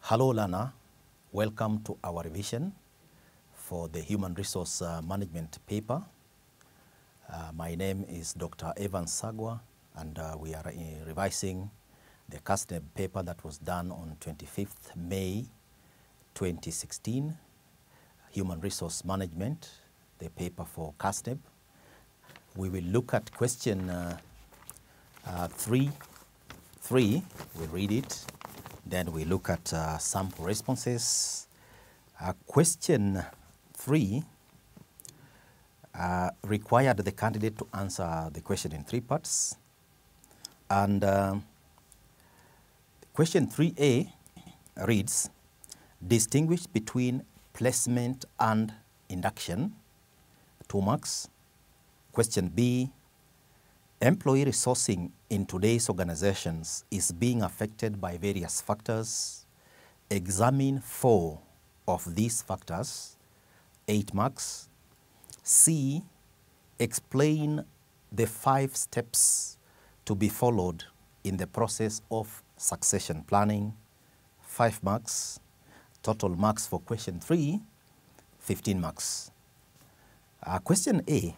Hello, Lana. Welcome to our revision for the Human Resource uh, Management paper. Uh, my name is Dr. Evan Sagwa, and uh, we are uh, revising the KASNEB paper that was done on 25th May 2016, Human Resource Management, the paper for KASNEB. We will look at question uh, uh, three, three, we read it, then we look at uh, sample responses. Uh, question three uh, required the candidate to answer the question in three parts. And um, question 3A reads, distinguish between placement and induction, two marks. Question B, employee resourcing in today's organizations is being affected by various factors. Examine four of these factors, eight marks. C, explain the five steps to be followed in the process of succession planning, five marks. Total marks for question three, 15 marks. Uh, question A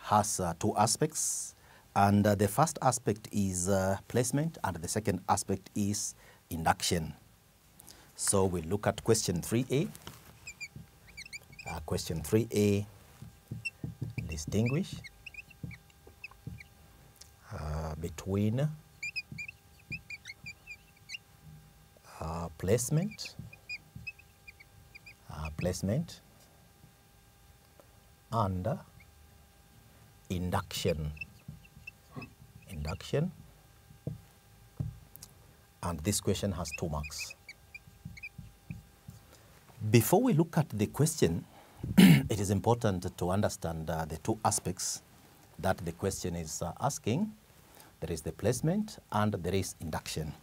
has uh, two aspects, and uh, the first aspect is uh, placement, and the second aspect is induction. So we look at question 3A. Uh, question 3A, distinguish uh, between uh, placement, uh, placement, and induction. Induction. And this question has two marks. Before we look at the question, it is important to understand uh, the two aspects that the question is uh, asking. There is the placement and there is induction.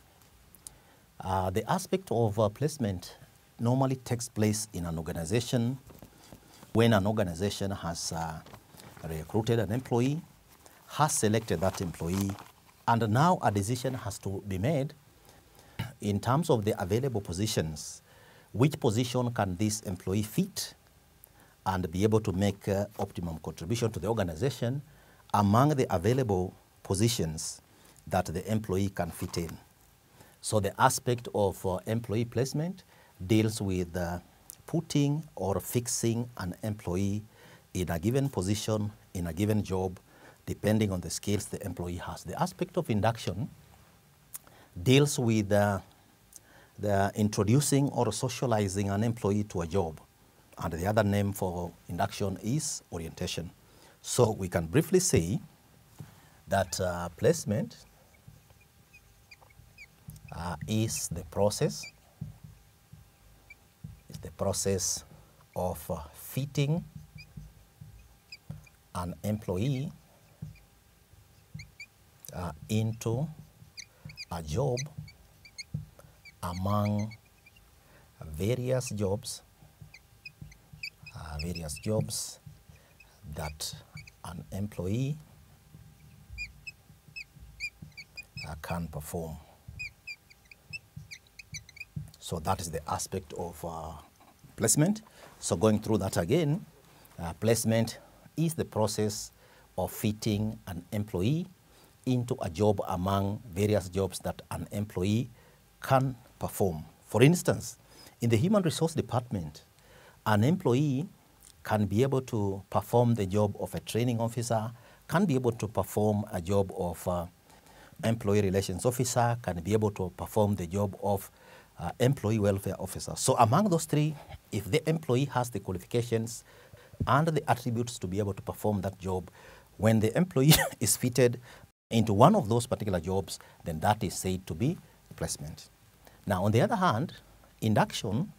Uh, the aspect of uh, placement normally takes place in an organization when an organization has uh, recruited an employee, has selected that employee, and now a decision has to be made in terms of the available positions. Which position can this employee fit and be able to make uh, optimum contribution to the organization among the available positions that the employee can fit in? So the aspect of uh, employee placement deals with uh, putting or fixing an employee in a given position, in a given job, depending on the skills the employee has. The aspect of induction deals with uh, the introducing or socializing an employee to a job. And the other name for induction is orientation. So we can briefly say that uh, placement uh, is the process is the process of uh, fitting an employee uh, into a job among various jobs uh, various jobs that an employee uh, can perform. So that is the aspect of uh, placement. So going through that again, uh, placement is the process of fitting an employee into a job among various jobs that an employee can perform. For instance, in the human resource department, an employee can be able to perform the job of a training officer, can be able to perform a job of uh, employee relations officer, can be able to perform the job of uh, employee welfare officer. So among those three, if the employee has the qualifications and the attributes to be able to perform that job, when the employee is fitted into one of those particular jobs, then that is said to be placement. Now, on the other hand, induction,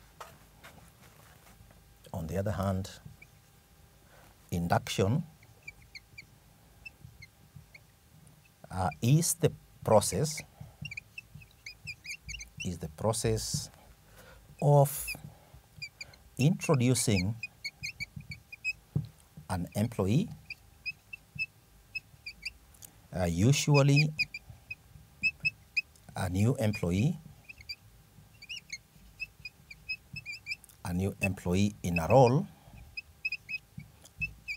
on the other hand, induction uh, is the process is the process of introducing an employee uh, usually a new employee, a new employee in a role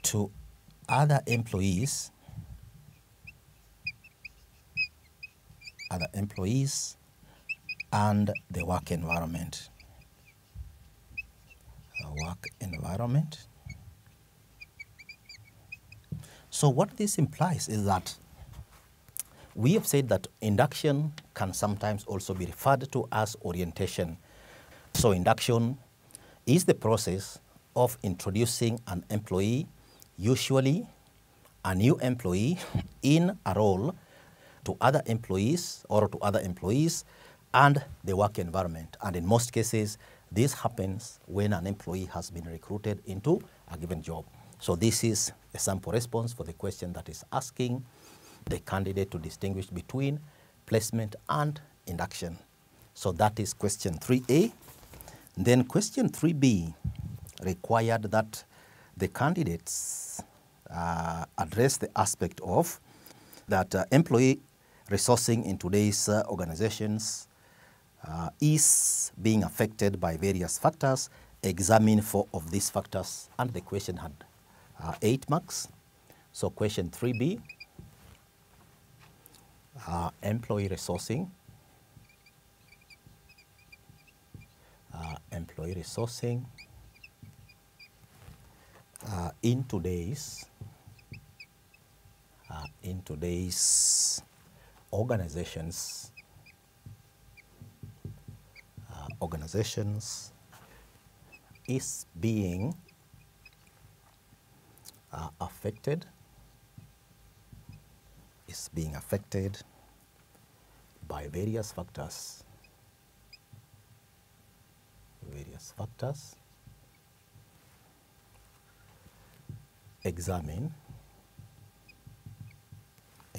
to other employees, other employees and the work environment. A work environment. So what this implies is that we have said that induction can sometimes also be referred to as orientation. So induction is the process of introducing an employee, usually a new employee, in a role to other employees or to other employees and the work environment. And in most cases, this happens when an employee has been recruited into a given job. So this is a sample response for the question that is asking the candidate to distinguish between placement and induction. So that is question 3A. Then question 3B required that the candidates uh, address the aspect of that uh, employee resourcing in today's uh, organizations uh, is being affected by various factors. Examine four of these factors, and the question had uh, eight marks. So question 3B, uh, employee resourcing, uh, employee resourcing. Uh, in today's uh, in today's organizations uh, organizations is being uh, affected is being affected by various factors various factors examine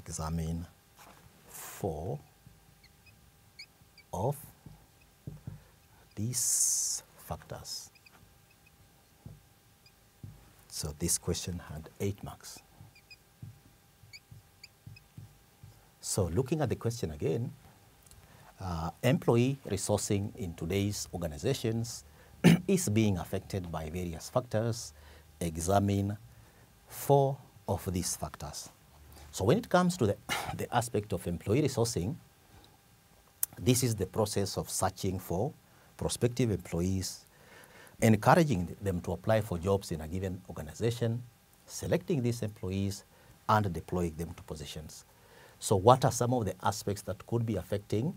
examine four of these factors. So this question had eight marks. So looking at the question again, uh, employee resourcing in today's organizations is being affected by various factors. Examine four of these factors. So when it comes to the, the aspect of employee resourcing, this is the process of searching for prospective employees, encouraging them to apply for jobs in a given organization, selecting these employees, and deploying them to positions. So what are some of the aspects that could be affecting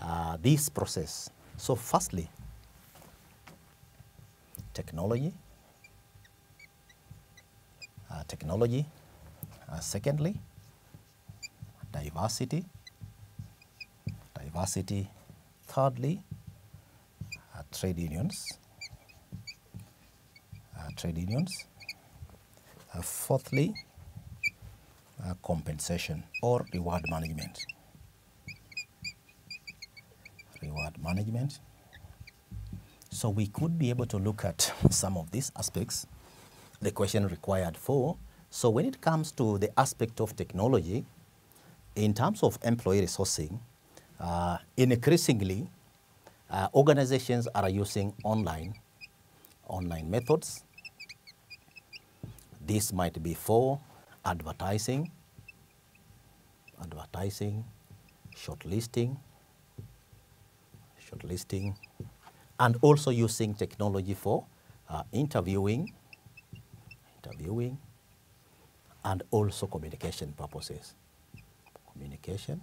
uh, this process? So firstly, technology, uh, technology. Uh, secondly, diversity, diversity. Thirdly, uh, trade unions, uh, trade unions. Uh, fourthly, uh, compensation or reward management. Reward management. So we could be able to look at some of these aspects the question required for. So when it comes to the aspect of technology, in terms of employee resourcing, uh, increasingly, uh, organizations are using online, online methods. This might be for advertising, advertising, shortlisting, shortlisting, and also using technology for uh, interviewing, interviewing, and also communication purposes. Communication.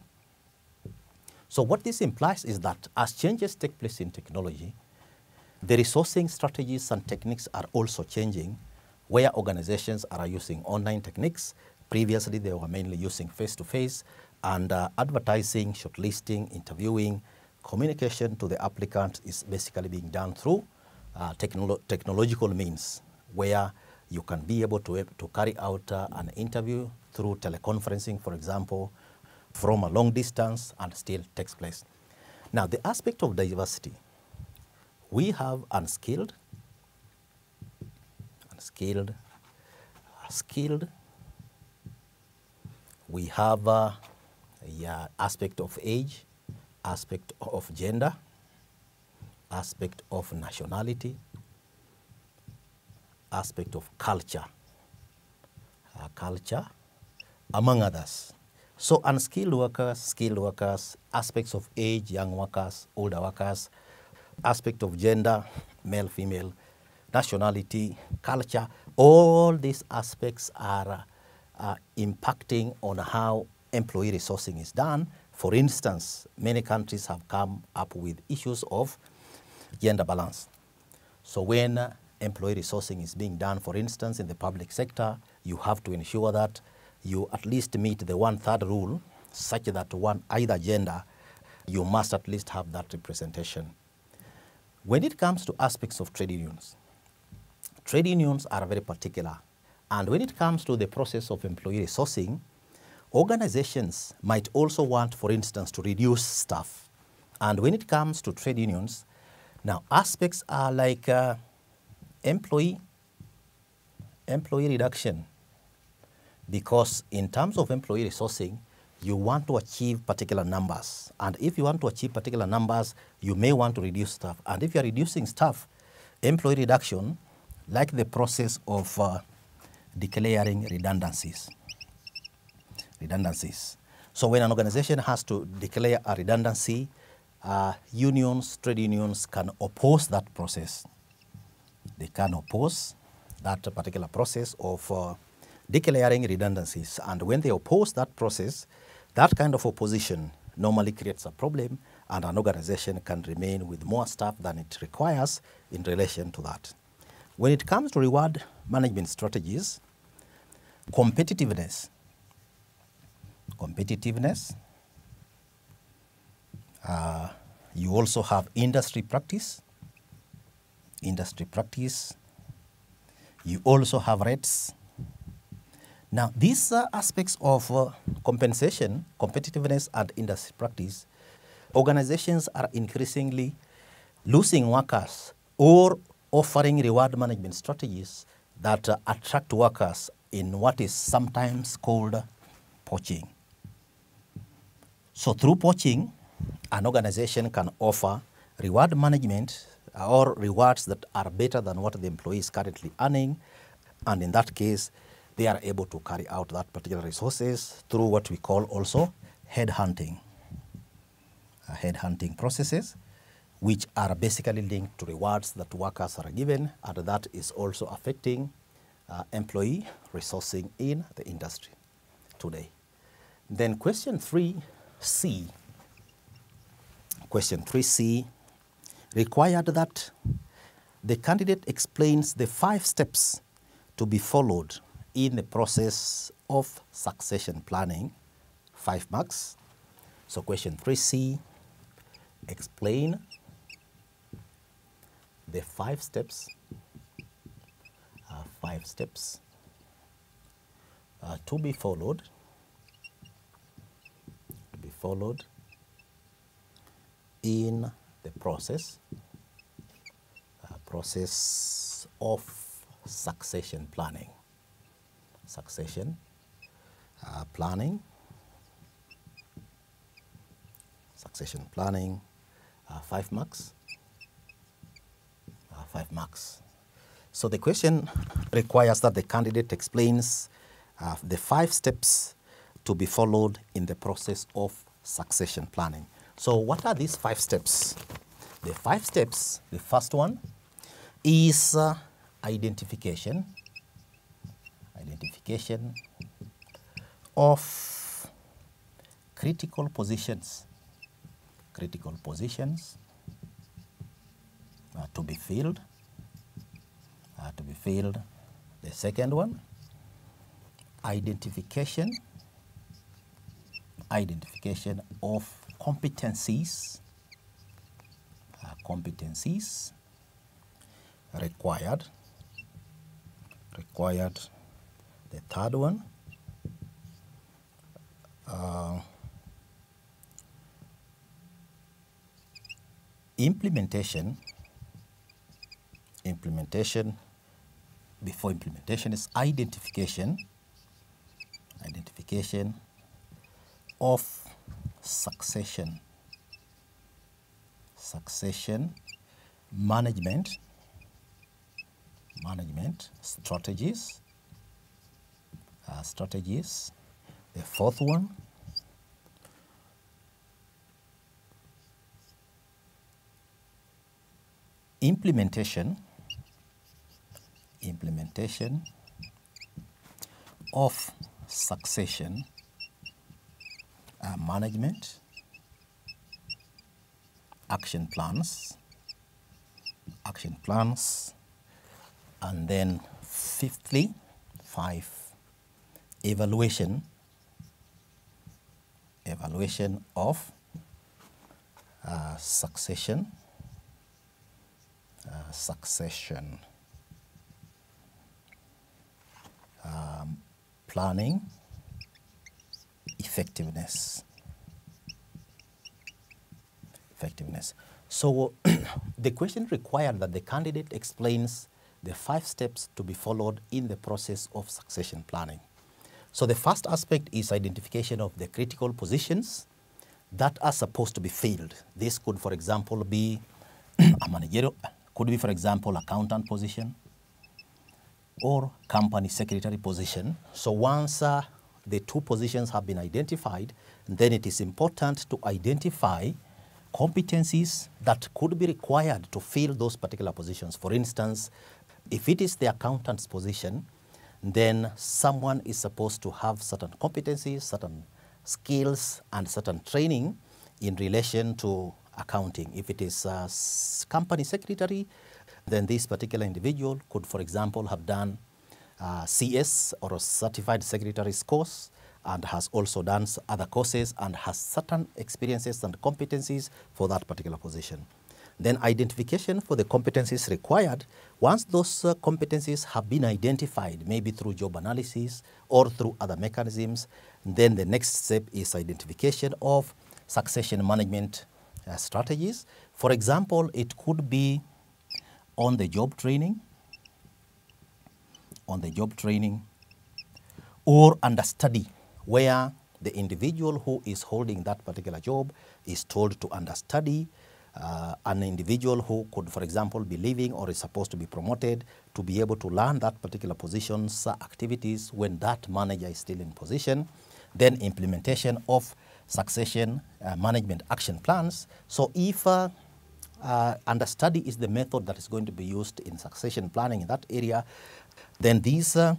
So what this implies is that as changes take place in technology, the resourcing strategies and techniques are also changing where organizations are using online techniques. Previously, they were mainly using face-to-face and uh, advertising, shortlisting, interviewing, communication to the applicant is basically being done through uh, technolo technological means where you can be able to, to carry out uh, an interview through teleconferencing, for example, from a long distance and still takes place. Now, the aspect of diversity, we have unskilled, unskilled, skilled. We have uh, yeah, aspect of age, aspect of gender, aspect of nationality, aspect of culture, uh, culture, among others. So unskilled workers, skilled workers, aspects of age, young workers, older workers, aspect of gender, male, female, nationality, culture, all these aspects are uh, impacting on how employee resourcing is done. For instance, many countries have come up with issues of gender balance. So when uh, employee resourcing is being done, for instance, in the public sector, you have to ensure that you at least meet the one-third rule such that one either gender, you must at least have that representation. When it comes to aspects of trade unions, trade unions are very particular. And when it comes to the process of employee resourcing, organizations might also want, for instance, to reduce staff. And when it comes to trade unions, now aspects are like uh, employee, employee reduction, because in terms of employee resourcing, you want to achieve particular numbers. And if you want to achieve particular numbers, you may want to reduce staff. And if you're reducing staff, employee reduction, like the process of uh, declaring redundancies. Redundancies. So when an organization has to declare a redundancy, uh, unions, trade unions can oppose that process. They can oppose that particular process of uh, declaring redundancies. And when they oppose that process, that kind of opposition normally creates a problem and an organization can remain with more staff than it requires in relation to that. When it comes to reward management strategies, competitiveness, competitiveness, uh, you also have industry practice, industry practice, you also have rates, now, these uh, aspects of uh, compensation, competitiveness, and industry practice, organizations are increasingly losing workers or offering reward management strategies that uh, attract workers in what is sometimes called poaching. So, through poaching, an organization can offer reward management or rewards that are better than what the employee is currently earning, and in that case, they are able to carry out that particular resources through what we call also headhunting. Uh, headhunting processes, which are basically linked to rewards that workers are given, and that is also affecting uh, employee resourcing in the industry today. Then question 3C. Question 3C required that the candidate explains the five steps to be followed in the process of succession planning, five marks. So question 3C, explain the five steps, uh, five steps uh, to be followed, followed in the process, uh, process of succession planning succession uh, planning, succession planning, uh, five marks, uh, five marks. So the question requires that the candidate explains uh, the five steps to be followed in the process of succession planning. So what are these five steps? The five steps, the first one is uh, identification identification of critical positions, critical positions uh, to be filled, uh, to be filled. The second one, identification, identification of competencies, uh, competencies required, required the third one, uh, implementation, implementation, before implementation is identification, identification of succession, succession management management strategies. Uh, strategies. The fourth one implementation. Implementation of succession uh, management action plans action plans and then fifthly five evaluation evaluation of uh, succession uh, succession. Um, planning effectiveness. Effectiveness. So the question required that the candidate explains the five steps to be followed in the process of succession planning. So the first aspect is identification of the critical positions that are supposed to be filled. This could for example be a managerial could be, for example, accountant position or company secretary position. So once uh, the two positions have been identified, then it is important to identify competencies that could be required to fill those particular positions. For instance, if it is the accountant's position, then someone is supposed to have certain competencies, certain skills, and certain training in relation to accounting. If it is a company secretary, then this particular individual could, for example, have done uh, CS or certified secretary's course and has also done other courses and has certain experiences and competencies for that particular position. Then identification for the competencies required. Once those uh, competencies have been identified, maybe through job analysis or through other mechanisms, then the next step is identification of succession management uh, strategies. For example, it could be on the job training, on the job training, or understudy, where the individual who is holding that particular job is told to understudy uh, an individual who could, for example, be leaving or is supposed to be promoted to be able to learn that particular position's activities when that manager is still in position. Then implementation of succession uh, management action plans. So if uh, uh, understudy is the method that is going to be used in succession planning in that area, then these uh,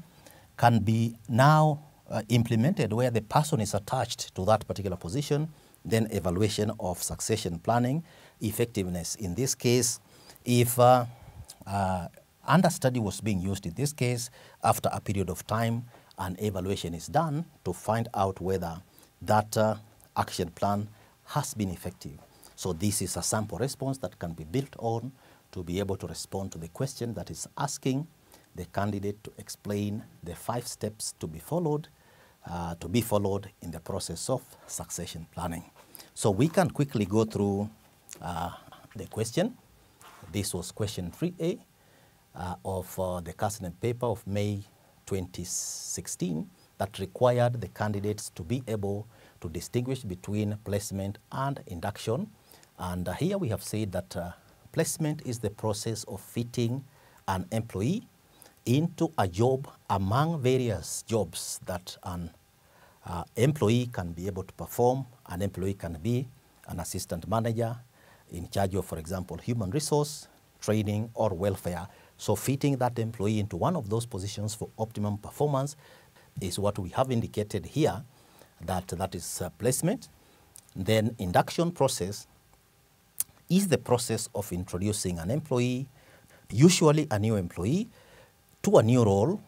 can be now uh, implemented where the person is attached to that particular position, then evaluation of succession planning effectiveness. In this case, if uh, understudy was being used in this case, after a period of time, an evaluation is done to find out whether that action plan has been effective. So this is a sample response that can be built on to be able to respond to the question that is asking the candidate to explain the five steps to be followed, uh, to be followed in the process of succession planning. So we can quickly go through uh, the question. This was question 3A uh, of uh, the KASNEB paper of May 2016 that required the candidates to be able to distinguish between placement and induction. And uh, here we have said that uh, placement is the process of fitting an employee into a job among various jobs that an uh, employee can be able to perform. An employee can be an assistant manager in charge of, for example, human resource, training, or welfare. So fitting that employee into one of those positions for optimum performance is what we have indicated here that that is uh, placement. Then induction process is the process of introducing an employee, usually a new employee, to a new role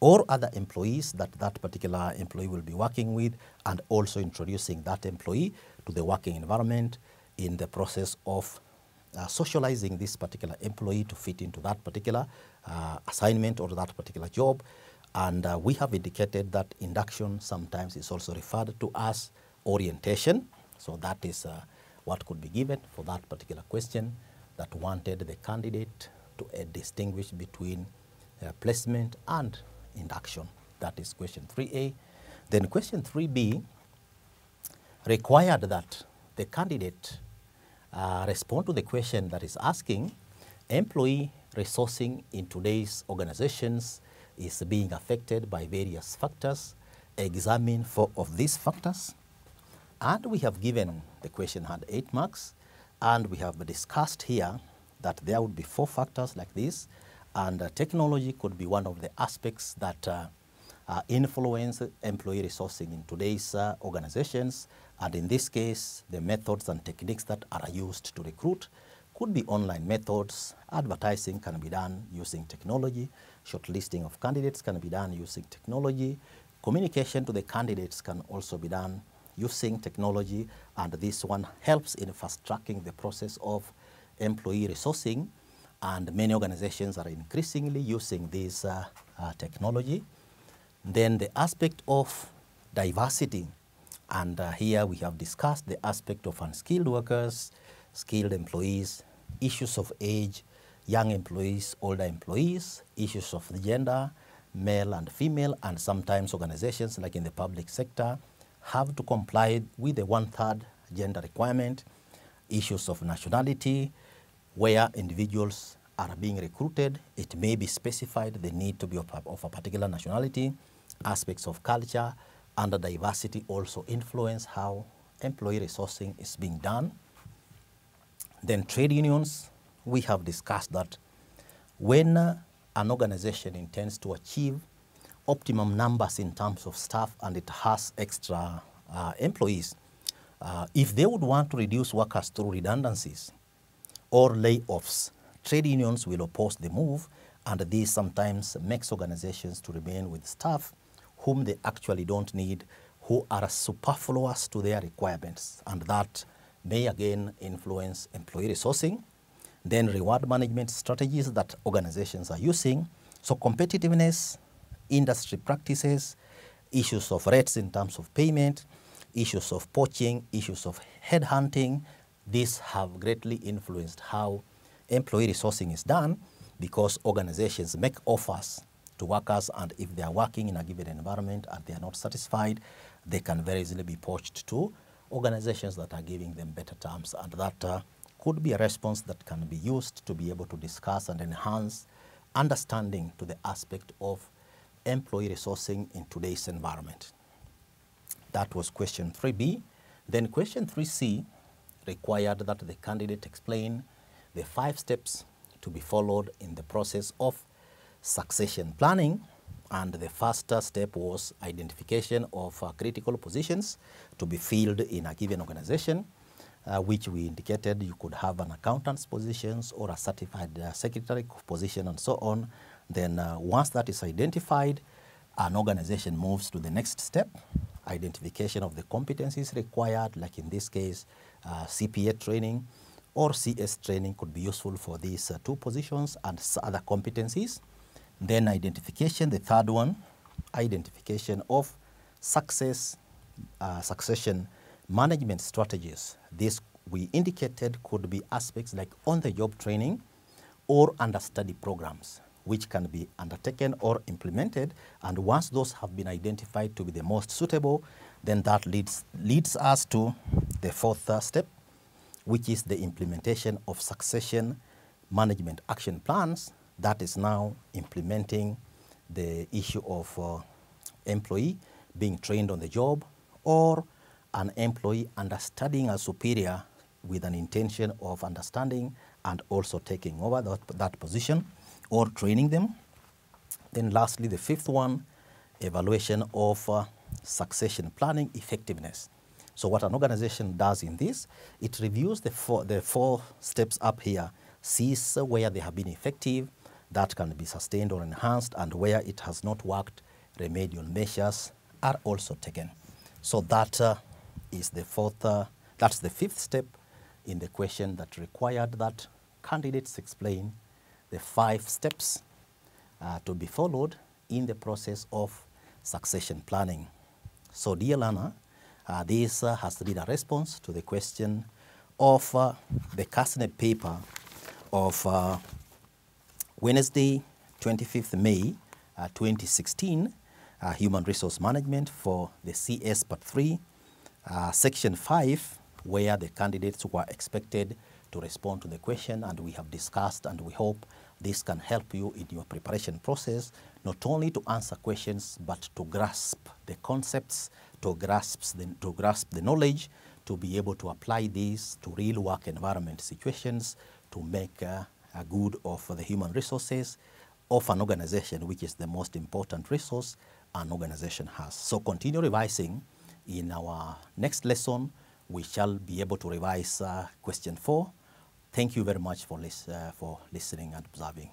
or other employees that that particular employee will be working with and also introducing that employee to the working environment in the process of uh, socializing this particular employee to fit into that particular uh, assignment or that particular job and uh, we have indicated that induction sometimes is also referred to as orientation. So that is uh, what could be given for that particular question that wanted the candidate to distinguish between uh, placement and induction. That is question 3A. Then question 3B required that the candidate uh, respond to the question that is asking employee resourcing in today's organizations is being affected by various factors. Examine four of these factors. And we have given the question had eight marks, and we have discussed here that there would be four factors like this, and uh, technology could be one of the aspects that uh, uh, influence employee resourcing in today's organizations. And in this case, the methods and techniques that are used to recruit could be online methods. Advertising can be done using technology. Shortlisting of candidates can be done using technology. Communication to the candidates can also be done using technology. And this one helps in fast tracking the process of employee resourcing. And many organizations are increasingly using this uh, uh, technology. Then the aspect of diversity. And uh, here we have discussed the aspect of unskilled workers, skilled employees, issues of age, young employees, older employees, issues of gender, male and female, and sometimes organizations like in the public sector have to comply with the one-third gender requirement, issues of nationality, where individuals are being recruited, it may be specified the need to be of a, of a particular nationality, aspects of culture, and the diversity also influence how employee resourcing is being done. Then trade unions, we have discussed that when uh, an organization intends to achieve optimum numbers in terms of staff and it has extra uh, employees, uh, if they would want to reduce workers through redundancies or layoffs, trade unions will oppose the move and this sometimes makes organizations to remain with staff whom they actually don't need, who are superfluous to their requirements. And that may again influence employee resourcing. Then reward management strategies that organizations are using. So competitiveness, industry practices, issues of rates in terms of payment, issues of poaching, issues of headhunting, these have greatly influenced how employee resourcing is done because organizations make offers to workers and if they are working in a given environment and they are not satisfied, they can very easily be poached to organizations that are giving them better terms and that uh, could be a response that can be used to be able to discuss and enhance understanding to the aspect of employee resourcing in today's environment. That was question 3B. Then question 3C required that the candidate explain the five steps to be followed in the process of succession planning. And the first step was identification of uh, critical positions to be filled in a given organization, uh, which we indicated you could have an accountant's positions or a certified uh, secretary position and so on. Then uh, once that is identified, an organization moves to the next step, identification of the competencies required, like in this case, uh, CPA training or CS training could be useful for these uh, two positions and other competencies. Then identification, the third one, identification of success, uh, succession management strategies. This we indicated could be aspects like on-the-job training or under-study programs which can be undertaken or implemented. And once those have been identified to be the most suitable, then that leads, leads us to the fourth step, which is the implementation of succession management action plans that is now implementing the issue of uh, employee being trained on the job or an employee understudying a superior with an intention of understanding and also taking over that, that position or training them. Then lastly, the fifth one, evaluation of uh, succession planning effectiveness. So what an organization does in this, it reviews the four, the four steps up here, sees where they have been effective, that can be sustained or enhanced, and where it has not worked, remedial measures are also taken. So that uh, is the fourth, uh, that's the fifth step in the question that required that candidates explain the five steps uh, to be followed in the process of succession planning. So dear learner, uh, this uh, has been a response to the question of uh, the KASNEB paper of uh, Wednesday, 25th May uh, 2016, Human Resource Management for the CS Part 3, Section 5, where the candidates were expected to respond to the question and we have discussed and we hope this can help you in your preparation process, not only to answer questions, but to grasp the concepts, to grasp the, to grasp the knowledge, to be able to apply these to real work environment situations to make uh, a good of the human resources of an organization, which is the most important resource an organization has. So continue revising. In our next lesson, we shall be able to revise uh, question four. Thank you very much for, lis uh, for listening and observing.